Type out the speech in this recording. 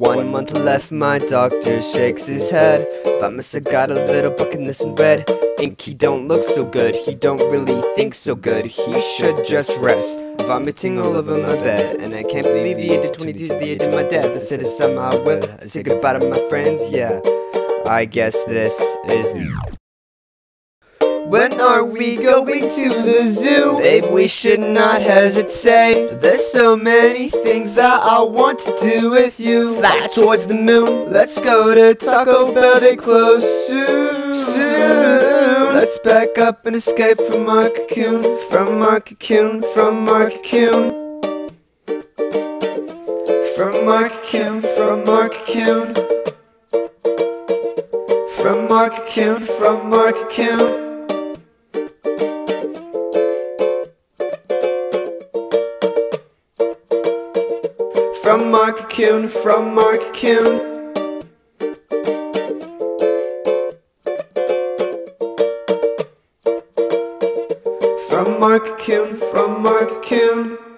One month left, my doctor shakes his head. If I must have got a little book in this in bed. Ink, he don't look so good, he don't really think so good. He should just rest. Vomiting all over my bed, and I can't believe the age of 22 is the age of my death. I said on my will. I say goodbye to my friends, yeah. I guess this is. When are we going to the zoo? Babe, we should not hesitate. There's so many things that I want to do with you. Fly towards the moon. Let's go to Taco Bell, they close soon. soon. Let's back up and escape from our cocoon. From our cocoon, from our cocoon. From our cocoon, from our cocoon. From our cocoon, from our cocoon. From our cocoon, from our cocoon. From our cocoon, from our cocoon.